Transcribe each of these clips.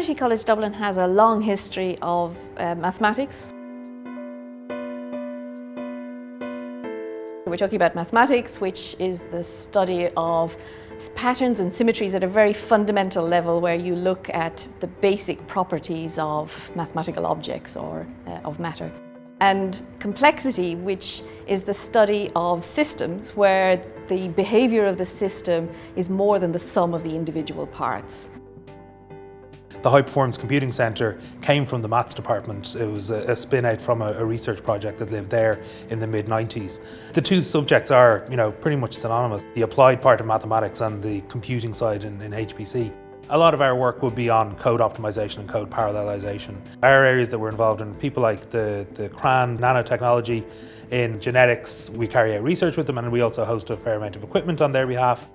Trinity College Dublin has a long history of uh, mathematics. We're talking about mathematics, which is the study of patterns and symmetries at a very fundamental level where you look at the basic properties of mathematical objects or uh, of matter. And complexity, which is the study of systems where the behaviour of the system is more than the sum of the individual parts. The High Performance Computing Centre came from the maths department. It was a, a spin out from a, a, research project that lived there in the mid 90s. The two subjects are, you know, pretty much synonymous. The applied part of mathematics and the computing side in, in HPC. A lot of our work would be on code optimization and code parallelization. Our areas that we're involved in, people like the, the CRANN nanotechnology, in genetics, we carry out research with them and we also host a fair amount of equipment on their behalf.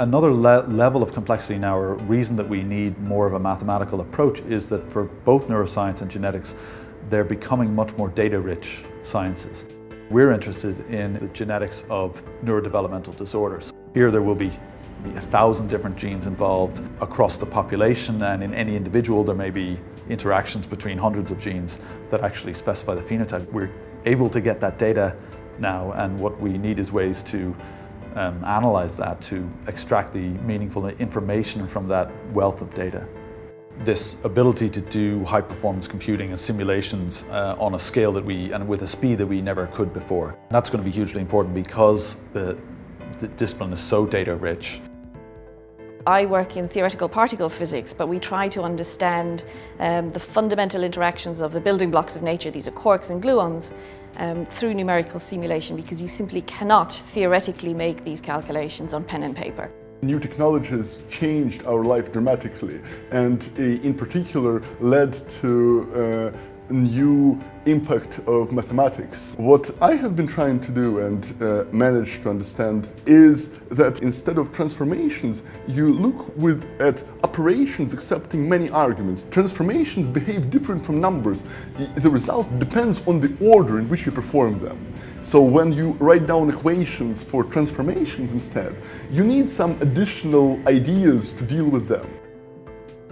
Another le level of complexity now, or reason that we need more of a mathematical approach, is that for both neuroscience and genetics, they're becoming much more data-rich sciences. We're interested in the genetics of neurodevelopmental disorders. Here there will be a thousand different genes involved across the population and in any individual there may be interactions between hundreds of genes that actually specify the phenotype. We're able to get that data now and what we need is ways to um, analyze that to extract the meaningful information from that wealth of data. This ability to do high performance computing and simulations uh, on a scale that we, and with a speed that we never could before. That's going to be hugely important because the, the discipline is so data rich. I work in theoretical particle physics, but we try to understand um, the fundamental interactions of the building blocks of nature, these are quarks and gluons, um, through numerical simulation because you simply cannot theoretically make these calculations on pen and paper. New technologies changed our life dramatically and uh, in particular led to uh, new impact of mathematics. What I have been trying to do and uh, managed to understand is that instead of transformations, you look with at operations accepting many arguments. Transformations behave different from numbers. The result depends on the order in which you perform them. So when you write down equations for transformations instead, you need some additional ideas to deal with them.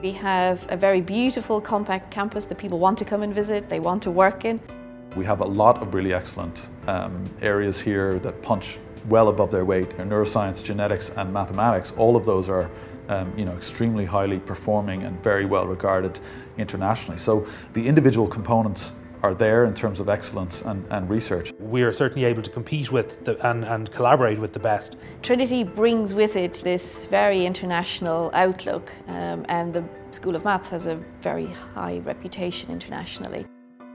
We have a very beautiful compact campus that people want to come and visit, they want to work in. We have a lot of really excellent um, areas here that punch well above their weight. Neuroscience, genetics and mathematics, all of those are um, you know, extremely highly performing and very well regarded internationally. So the individual components are there in terms of excellence and, and research. We are certainly able to compete with the, and, and collaborate with the best. Trinity brings with it this very international outlook um, and the School of Maths has a very high reputation internationally.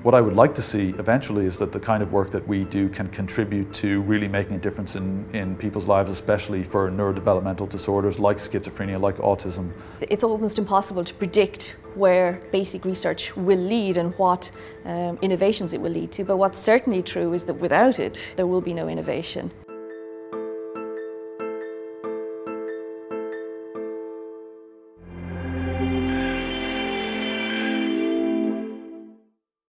What I would like to see eventually is that the kind of work that we do can contribute to really making a difference in, in people's lives, especially for neurodevelopmental disorders like schizophrenia, like autism. It's almost impossible to predict where basic research will lead and what um, innovations it will lead to, but what's certainly true is that without it, there will be no innovation.